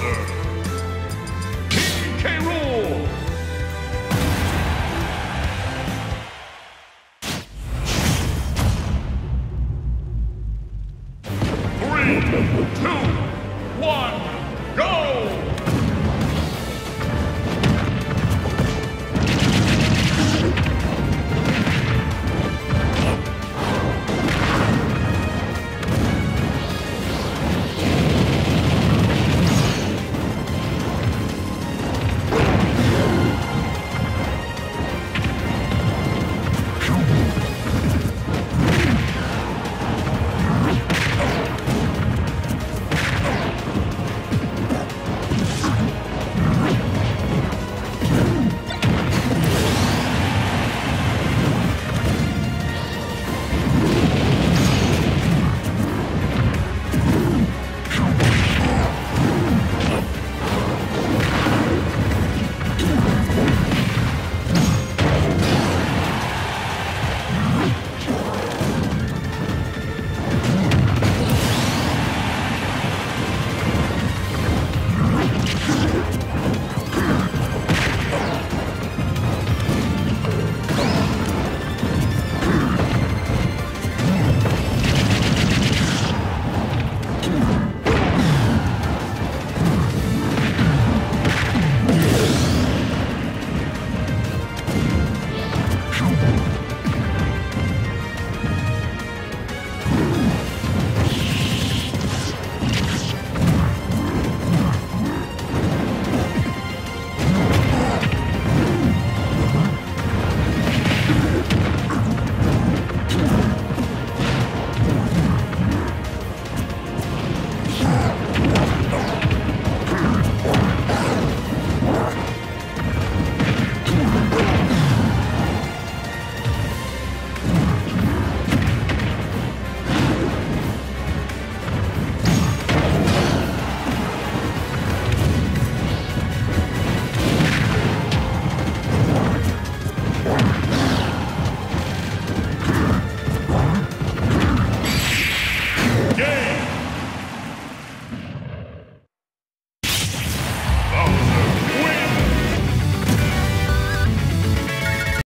Monster.